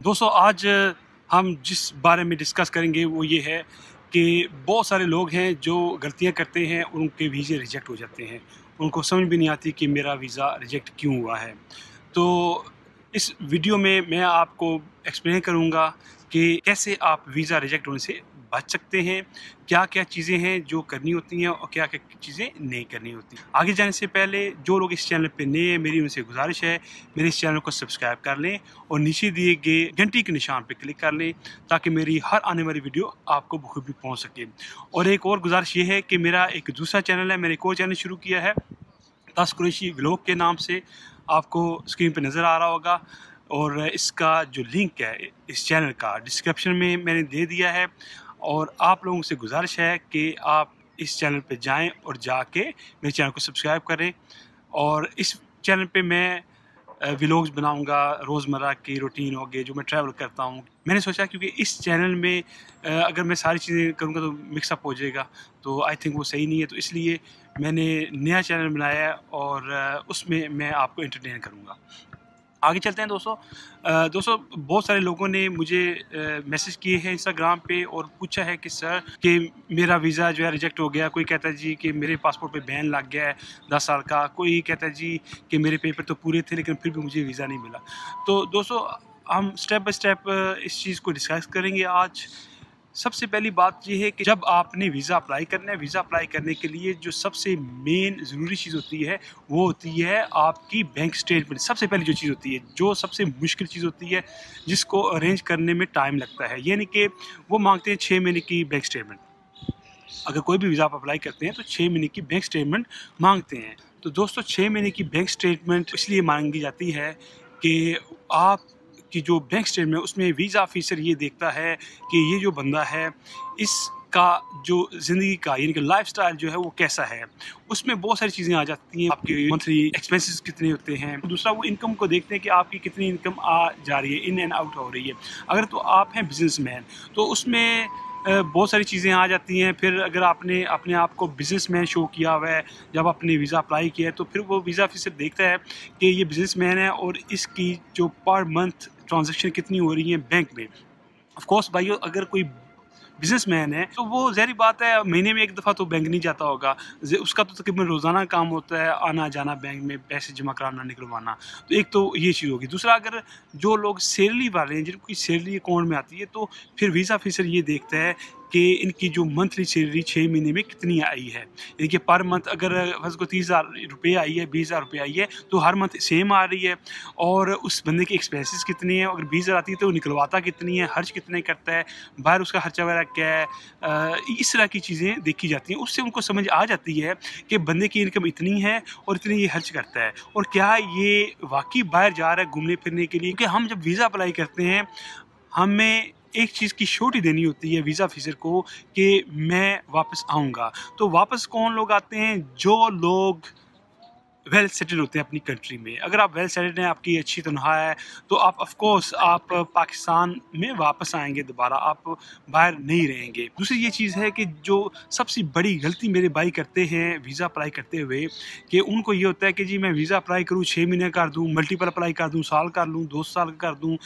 दोस्तों, आज हम जिस बारे में डिस्कस करेंगे वो ये है कि बहुत सारे लोग हैं जो गलतियाँ करते हैं, उनके वीज़े रिजेक्ट हो जाते हैं। उनको समझ भी नहीं आती कि मेरा वीज़ा रिजेक्ट क्यों हुआ है। तो इस वीडियो में मैं आपको एक्सप्लेन करूँगा कि कैसे आप वीज़ा रिजेक्ट होने से बच सकते हैं क्या क्या चीज़ें हैं जो करनी होती हैं और क्या क्या चीज़ें नहीं करनी होती। आगे जाने से पहले जो लोग इस चैनल पर नए हैं, मेरी उनसे गुजारिश है, मेरे इस चैनल को सब्सक्राइब कर लें और नीचे दिए गए घंटी के निशान पर क्लिक कर लें ताकि मेरी हर आने वाली वीडियो आपको बखूबी पहुँच सके। और एक और गुजारिश ये है कि मेरा एक दूसरा चैनल है, मैंने एक और चैनल शुरू किया है दस कुरेशी व्लॉग के नाम से। आपको स्क्रीन पर नज़र आ रहा होगा और इसका जो लिंक है इस चैनल का डिस्क्रिप्शन में मैंने दे दिया है। और आप लोगों से गुजारिश है कि आप इस चैनल पे जाएँ और जाके मेरे चैनल को सब्सक्राइब करें। और इस चैनल पे मैं व्लॉग्स बनाऊँगा, रोज़मर्रा की रूटीन हो गए जो मैं ट्रैवल करता हूँ। मैंने सोचा क्योंकि इस चैनल में अगर मैं सारी चीज़ें करूँगा तो मिक्सअप हो जाएगा तो आई थिंक वो सही नहीं है। तो इसलिए मैंने नया चैनल बनाया और उसमें मैं आपको एंटरटेन करूँगा। आगे चलते हैं दोस्तों। दोस्तों, बहुत सारे लोगों ने मुझे मैसेज किए हैं इंस्टाग्राम पे और पूछा है कि, सर, कि मेरा वीज़ा जो है रिजेक्ट हो गया। कोई कहता है जी कि मेरे पासपोर्ट पे बैन लग गया है दस साल का। कोई कहता है जी कि मेरे पेपर तो पूरे थे लेकिन फिर भी मुझे वीज़ा नहीं मिला। तो दोस्तों, हम स्टेप बाई स्टेप इस चीज़ को डिस्कस करेंगे आज। सबसे पहली बात यह है कि जब आपने वीज़ा अप्लाई करना है वीज़ा अप्लाई करने के लिए जो सबसे मेन ज़रूरी चीज़ होती है, वो होती है आपकी बैंक स्टेटमेंट सबसे पहली जो चीज़ होती है, जो सबसे मुश्किल चीज़ होती है, जिसको अरेंज करने में टाइम लगता है। यानी कि वो मांगते हैं छः महीने की बैंक स्टेटमेंट अगर कोई भी वीज़ा आप अप्लाई करते हैं तो छः महीने की बैंक स्टेटमेंट मांगते हैं। तो दोस्तों छः महीने की बैंक स्टेटमेंट इसलिए मांगी जाती है कि आप कि जो बैंक स्टेट में उसमें वीज़ा ऑफिसर ये देखता है कि ये जो बंदा है, इसका जो ज़िंदगी का, यानी कि लाइफ स्टाइल जो है, वो कैसा है? उसमें बहुत सारी चीज़ें आ जाती हैं। आपके मंथली एक्सपेंसेस कितने होते हैं? दूसरा, वो इनकम को देखते हैं कि आपकी कितनी इनकम आ जा रही है इन एंड आउट हो रही है। अगर तो आप हैं बिजनेसमैन तो उसमें बहुत सारी चीज़ें आ जाती हैं। फिर अगर आपने अपने आप को बिजनेसमैन शो किया हुआ है, जब आपने वीज़ा अप्लाई किया है तो फिर वो वीज़ा ऑफिसर देखता है कि ये बिजनेसमैन है और इसकी जो पर मंथ ट्रांजेक्शन कितनी हो रही है बैंक में? ऑफकोर्स भाई अगर कोई बिज़नेस मैन है तो वो जहरी बात है, महीने में एक दफ़ा तो बैंक नहीं जाता होगा। उसका तो तकरीबन रोज़ाना काम होता है, आना जाना बैंक में, पैसे जमा कराना, निकलवाना। तो एक तो ये चीज़ होगी। दूसरा, अगर जो लोग सैलरी वाले हैं, जिनकी सैलरी अकाउंट में आती है तो फिर वीज़ा ऑफिसर ये देखता है कि इनकी जो मंथली सैलरी छः महीने में कितनी आई है? यानी कि पर मंथ अगर फ़र्ज़ को तीस हज़ार रुपये आई है, बीस हज़ार रुपये आई है तो हर मंथ सेम आ रही है। और उस बंदे की एक्सपेंसेस कितनी है? अगर बीस हज़ार आती है तो निकलवाता कितनी है? खर्च कितने करता है? बाहर उसका खर्चा वगैरह क्या है? इस तरह की चीज़ें देखी जाती हैं। उससे उनको समझ आ जाती है कि बंदे की इनकम इतनी है और इतनी ये खर्च करता है। और क्या ये वाकई बाहर जा रहा है घूमने फिरने के लिए? क्योंकि हम जब वीज़ा अप्लाई करते हैं, हमें एक चीज़ की छोटी देनी होती है वीज़ा ऑफिसर को कि मैं वापस आऊँगा। तो वापस कौन लोग आते हैं? जो लोग वेल सेटल होते हैं अपनी कंट्री में। अगर आप वेल सेटल्ड हैं, आपकी अच्छी तनख्वाह है तो आप ऑफ़ कोर्स आप पाकिस्तान में वापस आएँगे दोबारा, आप बाहर नहीं रहेंगे। दूसरी ये चीज़ है कि जो सबसे बड़ी गलती मेरे भाई करते हैं वीज़ा अप्लाई करते हुए, कि उनको ये होता है कि जी मैं वीज़ा अप्लाई करूँ छः महीने कर दूँ मल्टीपल अप्लाई कर दूँ, साल कर लूँ, दो साल कर दूँ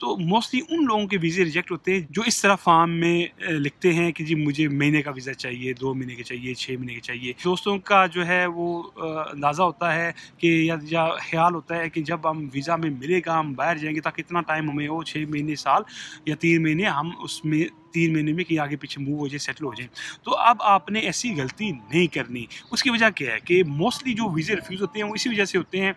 तो मोस्टली उन लोगों के वीज़े रिजेक्ट होते हैं जो इस तरह फार्म में लिखते हैं कि जी मुझे महीने का वीज़ा चाहिए, दो महीने के चाहिए छः महीने के चाहिए। दोस्तों का जो है वो अंदाज़ा होता है है कि या, या ख्याल होता है कि जब हम वीज़ा में मिलेगा हम बाहर जाएँगे ताकि इतना टाइम हमें हो छः महीने साल या तीन महीने हम उसमें तीन महीने में कि आगे पीछे मूव हो जाए सेटल हो जाए। तो अब आपने ऐसी गलती नहीं करनी। उसकी वजह क्या है कि मोस्टली जो वीज़े रिफ्यूज़ होते हैं वो इसी वजह से होते हैं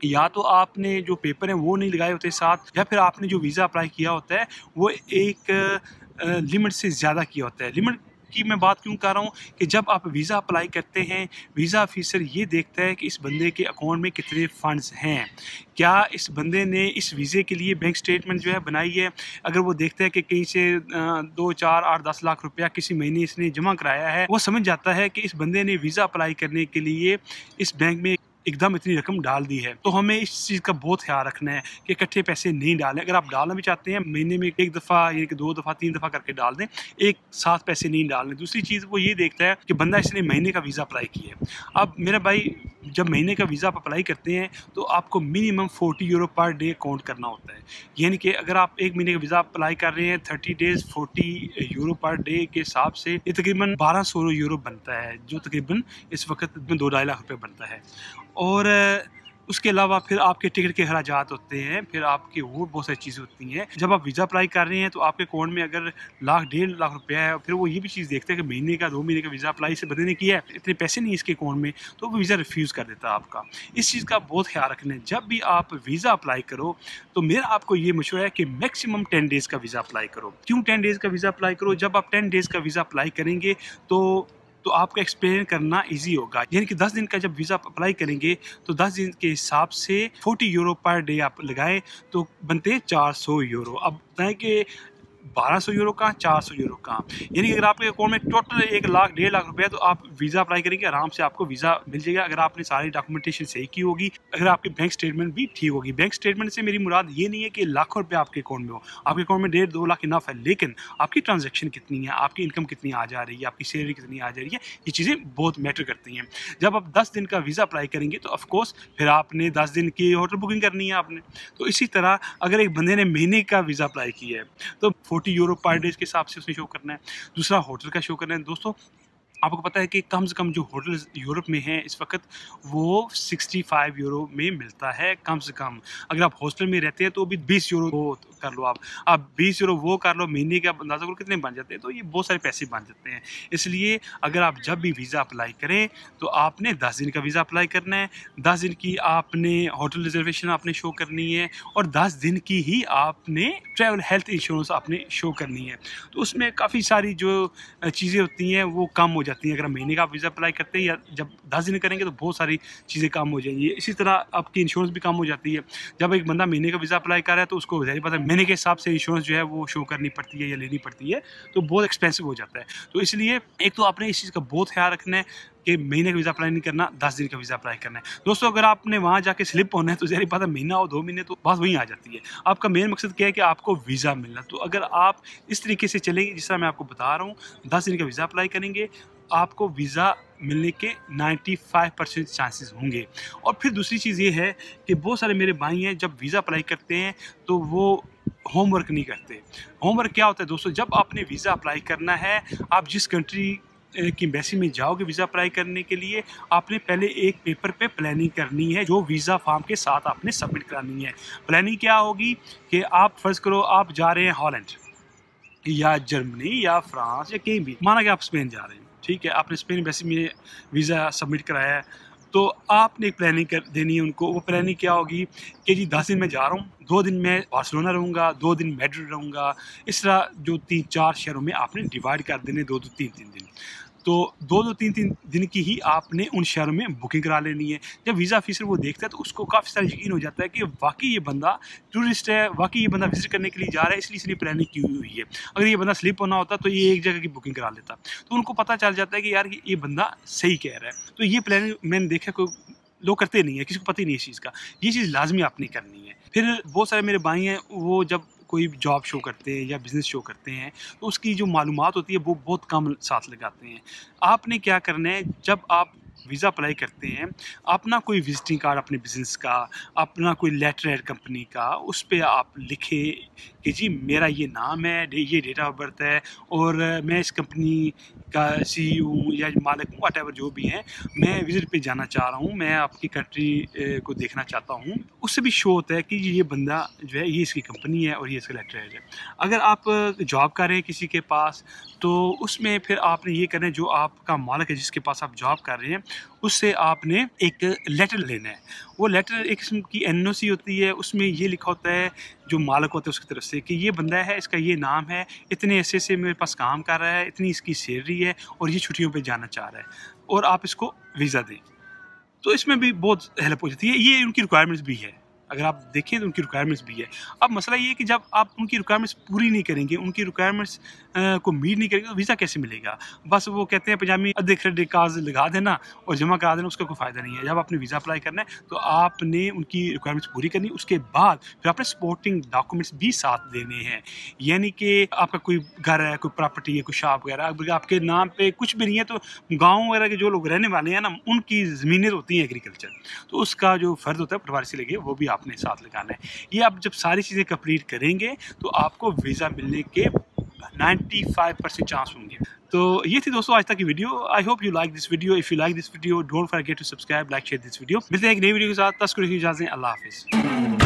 या तो आपने जो पेपर हैं वो नहीं लगाए होते साथ या फिर आपने जो वीज़ा अप्लाई किया होता है वो एक लिमिट से ज़्यादा किया होता है। लिमिट की मैं बात क्यों कर रहा हूँ कि जब आप वीज़ा अप्लाई करते हैं, वीज़ा ऑफिसर ये देखता है कि इस बंदे के अकाउंट में कितने फ़ंड्स हैं। क्या इस बंदे ने इस वीज़े के लिए बैंक स्टेटमेंट जो है बनाई है? अगर वो देखता है कि कहीं से दो, चार, आठ, दस लाख रुपया किसी महीने इसने जमा कराया है, वो समझ जाता है कि इस बंदे ने वीज़ा अप्लाई करने के लिए इस बैंक में एकदम इतनी रकम डाल दी है। तो हमें इस चीज़ का बहुत ख्याल रखना है कि इकट्ठे पैसे नहीं डालें। अगर आप डालना भी चाहते हैं, महीने में एक दफ़ा या दो दफ़ा, तीन दफ़ा करके डाल दें, एक साथ पैसे नहीं डालने। दूसरी चीज़, वो ये देखता है कि बंदा इसने महीने का वीज़ा अप्लाई किया है। अब मेरा भाई, जब महीने का वीज़ा आप अप्लाई करते हैं तो आपको minimum forty euro per day count करना होता है। यानी कि अगर आप एक महीने का वीज़ा अप्लाई कर रहे हैं, thirty days forty euro per day के हिसाब से, ये तकरीबन बारह यूरो बनता है, जो तकरीबन इस वक्त दो ढाई लाख रुपये बनता है। और उसके अलावा फिर आपके टिकट के अखराज होते हैं, फिर आपकी और बहुत सारी चीज़ें होती हैं। जब आप वीज़ा अप्लाई कर रहे हैं तो आपके अकाउंट में अगर लाख, डेढ़ लाख रुपया है, फिर वो ये भी चीज़ देखते हैं कि महीने का, दो महीने का वीज़ा अप्लाई से बंदे ने किया है, इतने पैसे नहीं इसके अकाउंट में तो वो वीज़ा रिफ्यूज़ कर देता है आपका। इस चीज़ का बहुत ख्याल रखना है। जब भी आप वीज़ा अप्लाई करो तो मेरा आपको ये मशवरा है कि मैक्सिमम टेन डेज़ का वीज़ा अप्लाई करो। क्यों टेन डेज़ का वीज़ा अप्लाई करो? जब आप टेन डेज़ का वीज़ा अप्लाई करेंगे तो तो आपका एक्सप्लेन करना ईजी होगा। यानी कि 10 दिन का जब वीज़ा अप्लाई करेंगे तो 10 दिन के हिसाब से 40 यूरो पर डे आप लगाए तो बनते हैं 400 यूरो अब बताएँ कि बारह सौ यूरो का, चार सौ यूरो का। यानी कि अगर आपके अकाउंट में टोटल एक लाख, डेढ़ लाख रुपया तो आप वीज़ा अप्लाई करेंगे, आराम से आपको वीज़ा मिल जाएगा। अगर आपने सारी डॉक्यूमेंटेशन सही की होगी, अगर आपकी बैंक स्टेटमेंट भी ठीक होगी। बैंक स्टेटमेंट से मेरी मुराद ये नहीं है कि लाखों रुपये आपके अकाउंट में हो। आपके अकाउंट में डेढ़, दो लाख इनफ है, लेकिन आपकी ट्रांजेक्शन कितनी है, आपकी इनकम कितनी आ जा रही है, आपकी सैलरी कितनी आ जा रही है, ये चीज़ें बहुत मैटर करती हैं। जब आप दस दिन का वीज़ा अप्लाई करेंगे तो ऑफकोर्स फिर आपने दस दिन की होटल बुकिंग करनी है आपने। तो इसी तरह अगर एक बंदे ने महीने का वीज़ा अप्लाई किया है तो फोर्टी यूरो पर डे के हिसाब से उसने शो करना है। दूसरा होटल का शो करना है। दोस्तों आपको पता है कि कम से कम जो होटल यूरोप में हैं, इस वक्त वो 65 यूरो में मिलता है कम से कम। अगर आप हॉस्टल में रहते हैं तो भी 20 यूरो वो कर लो आप। आप 20 यूरो वो कर लो, महीने का अंदाज़ा करो कितने बन जाते हैं तो ये बहुत सारे पैसे बन जाते हैं। इसलिए अगर आप जब भी वीज़ा अप्लाई करें तो आपने दस दिन का वीज़ा अप्लाई करना है। दस दिन की आपने होटल रिजर्वेशन आपने शो करनी है और दस दिन की ही आपने ट्रैवल हेल्थ इंश्योरेंस आपने शो करनी है। तो उसमें काफ़ी सारी जो चीज़ें होती हैं, वो कम हो जाती हैं। अगर महीने का वीज़ा अप्लाई करते हैं या जब दस दिन करेंगे तो बहुत सारी चीज़ें कम हो जाएँगी। इसी तरह आपकी इंश्योरेंस भी कम हो जाती है। जब एक बंदा महीने का वीज़ा अप्लाई कर रहा है तो उसको ज़ाहिर पता है महीने के हिसाब से इंश्योरेंस जो है वो शो करनी पड़ती है या लेनी पड़ती है तो बहुत एक्सपेंसिव हो जाता है। तो इसलिए एक तो आपने इस चीज़ का बहुत ख्याल रखना है कि महीने का वीज़ा अप्लाई नहीं करना, दस दिन का वीज़ा अप्लाई करना है। दोस्तों, अगर आपने वहाँ जाके स्लिप होना है तो जहरी बात है महीना और दो महीने तो बात वहीं आ जाती है। आपका मेन मकसद क्या है कि आपको वीज़ा मिलना। तो अगर आप इस तरीके से चलेंगे, जिस तरह मैं आपको बता रहा हूँ, दस दिन का वीज़ा अप्लाई करेंगे आपको वीज़ा मिलने के 95 परसेंट चांसेस होंगे। और फिर दूसरी चीज़ ये है कि बहुत सारे मेरे भाई हैं, जब वीज़ा अप्लाई करते हैं तो वो होमवर्क नहीं करते। होमवर्क क्या होता है दोस्तों, जब आपने वीज़ा अप्लाई करना है, आप जिस कंट्री की एम्बेसी में जाओगे वीज़ा अप्लाई करने के लिए, आपने पहले एक पेपर पे प्लानिंग करनी है, जो वीज़ा फॉर्म के साथ आपने सबमिट करानी है। प्लानिंग क्या होगी कि आप फ़र्ज़ करो, आप जा रहे हैं हॉलैंड, या जर्मनी, या फ्रांस, या कहीं भी, माना कि आप स्पेन जा रहे हैं। ठीक है, आपने स्पेन एम्बेसी में वीज़ा सबमिट कराया है। तो आपने एक प्लानिंग कर, देनी है उनको। वो प्लानिंग क्या होगी कि जी दस दिन मैं जा रहा हूँ, दो दिन मैं बार्सिलोना रहूँगा, दो दिन मेड्रिड रहूँगा। इस तरह जो तीन, चार शहरों में आपने डिवाइड कर देने, दो दो तीन तीन दिन। तो दो दो तीन तीन दिन की ही आपने उन शहरों में बुकिंग करा लेनी है। जब वीज़ा ऑफिसर वो देखता है तो उसको काफ़ी सारा यकीन हो जाता है कि वाकई ये बंदा टूरिस्ट है, वाकई ये बंदा विज़िट करने के लिए जा रहा है, इसलिए इसलिए प्लानिंग की हुई है। अगर ये बंदा स्लिप होना होता तो ये एक जगह की बुकिंग करा लेता। तो उनको पता चल जाता है कि यार ये बंदा सही कह रहा है। तो ये प्लानिंग मैंने देखा कोई लोग करते नहीं है, किसी को पता ही नहीं इस चीज़ का। ये चीज़ लाजमी आपने करनी है। फिर बहुत सारे मेरे भाई हैं, वो जब कोई जॉब शो करते हैं या बिज़नेस शो करते हैं तो उसकी जो मालूम होती है, वो बहुत कम साथ लगाते हैं। आपने क्या करना है, जब आप वीज़ा अप्लाई करते हैं, अपना कोई विजिटिंग कार्ड अपने बिज़नेस का, अपना कोई लेटर एड कंपनी का, उस पर आप लिखें कि जी, मेरा ये नाम है, ये डेट ऑफ़ बर्थ है, और मैं इस कंपनी का सी हूँ या मालिक हूँ वट जो भी हैं, मैं विज़िट पे जाना चाह रहा हूँ, मैं आपकी कंट्री को देखना चाहता हूँ। उससे भी शो होता है कि ये बंदा जो है, ये इसकी कंपनी है और ये इसका लेटर है। अगर आप जॉब कर रहे हैं किसी के पास तो उसमें फिर आपने ये करना है, जो आपका मालिक है जिसके पास आप जॉब कर रहे हैं उससे आपने एक लेटर लेना है। वो लेटर एक किस्म की एनओसी होती है, उसमें ये लिखा होता है, जो मालक होता है उसकी तरफ़ से, कि ये बंदा है, इसका ये नाम है, इतने ऐसे से मेरे पास काम कर रहा है, इतनी इसकी सैलरी है, और ये छुट्टियों पर जाना चाह रहा है, और आप इसको वीज़ा दें। तो इसमें भी बहुत हेल्प हो जाती है। ये उनकी रिक्वायरमेंट्स भी है। अगर आप देखें तो उनकी रिक्वायरमेंट्स भी है। अब मसला ये है कि जब आप उनकी रिक्वायरमेंट्स पूरी नहीं करेंगे, उनकी रिक्वायरमेंट्स को मीट नहीं करेंगे तो वीज़ा कैसे मिलेगा? बस वो कहते हैं, पंजाबी अधे क्रेडिट कार्ड लगा देना और जमा करा देना, उसका कोई फ़ायदा नहीं है। जब आपने वीज़ा अप्लाई करना है तो आपने उनकी रिक्वायरमेंट्स पूरी करनी उसके बाद फिर आपने सपोर्टिंग डॉक्यूमेंट्स भी साथ देने हैं। यानी कि आपका कोई घर है, कोई प्रॉपर्टी है, कोई शॉप वगैरह आपके नाम पर कुछ भी नहीं है तो गाँव वगैरह के जो लोग रहने वाले हैं ना, उनकी ज़मीनें होती हैं एग्रीकल्चर तो उसका जो फ़र्ज़ होता है पटवारी से लगे वो भी आपने साथ लगाना है। ये आप जब सारी चीज़ें कंप्लीट करेंगे तो आपको वीज़ा मिलने के 95 परसेंट चांस होंगे। तो ये थी दोस्तों आज तक की video I hope you like this video if you like this video don't forget to subscribe like share this video मिलते हैं एक नई वीडियो के साथ। तस्कर इजाज़ें अल्लाह हाफिज़।